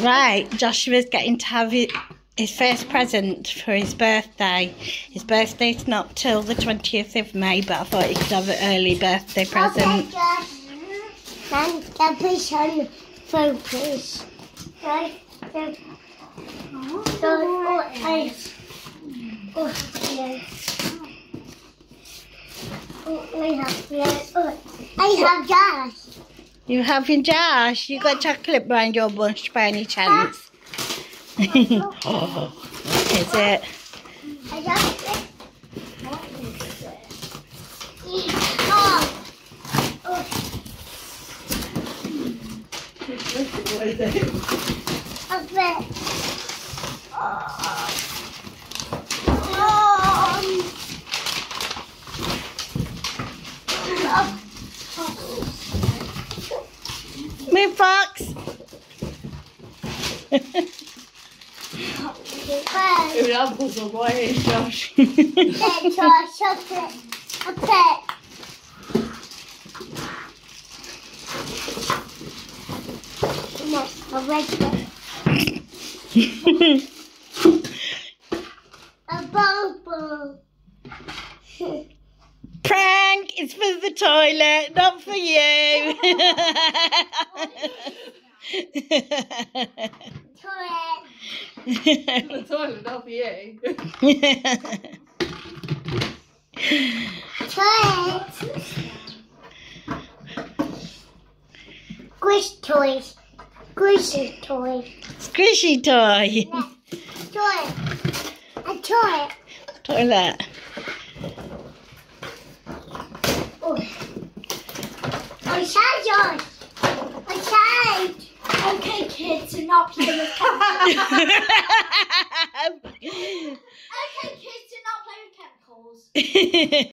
Right, Joshua's getting to have his first present for his birthday. His birthday's not till the 20th of May, but I thought he could have an early birthday present. Oh, I, oh. Oh, I have. Oh, I have. You having Josh? You got chocolate behind your bush by any chance? Is it? I have it. What is it? Oh. Oh. A bit. Oh. Move, Fox. Bye. Ur apples så vad är Josh? Pet, chocolate. A pet. No, a regular. A bubble. Prank! It's for the toilet, not for you. Toilet. The toilet up you. Toilet. Squish toys. Squishy toy. Squishy toy. Toy. A toy. Toilet. I tried yours. I tried. Okay, kids, do not play with chemicals. okay, kids, do not play with chemicals.